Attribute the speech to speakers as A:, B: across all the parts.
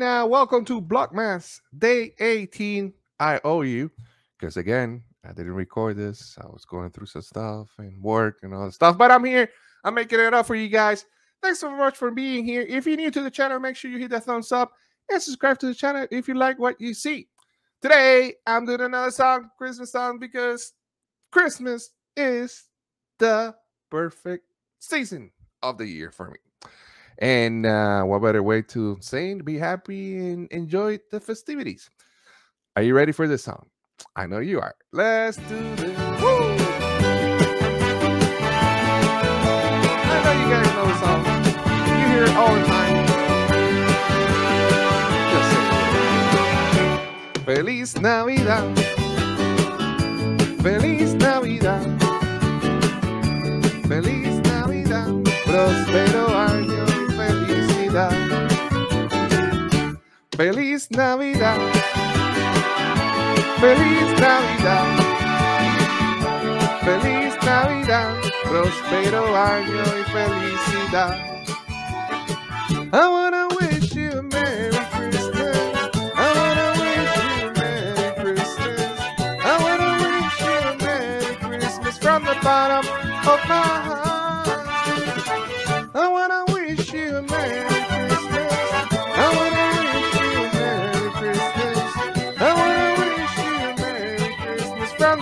A: and uh, welcome to Vlogmas Day 18. I owe you because again, I didn't record this. I was going through some stuff and work and all that stuff, but I'm here. I'm making it up for you guys. Thanks so much for being here. If you're new to the channel, make sure you hit that thumbs up and subscribe to the channel if you like what you see. Today, I'm doing another song, Christmas song, because Christmas is the perfect season of the year for me. And uh, what better way to say be happy and enjoy the festivities? Are you ready for this song? I know you are. Let's do this. Woo! I know you guys know the song. You hear it all the time. Feliz Navidad. Feliz Navidad. Feliz Navidad. Prospero Feliz Navidad. Feliz Navidad. Feliz Navidad. Prospero año y felicidad. I wanna wish you a Merry Christmas. I wanna wish you a Merry Christmas. I wanna wish you a Merry Christmas from the bottom of my heart. I wanna wish you a Merry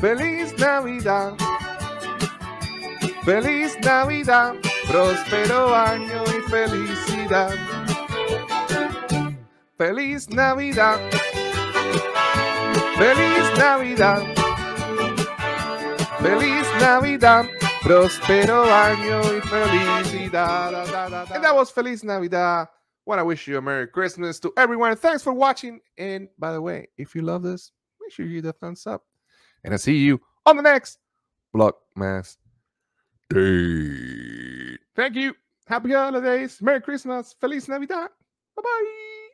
A: Feliz Navidad. Feliz Navidad. Próspero año y felicidad. Feliz Navidad. Feliz Navidad. Feliz Navidad. Próspero año y felicidad. Da, da, da, da. And that was Feliz Navidad. Want to wish you a Merry Christmas to everyone. Thanks for watching. And by the way, if you love this, make sure you hit the thumbs up. And I'll see you on the next Vlogmas Day. Thank you. Happy holidays. Merry Christmas. Feliz Navidad. Bye bye.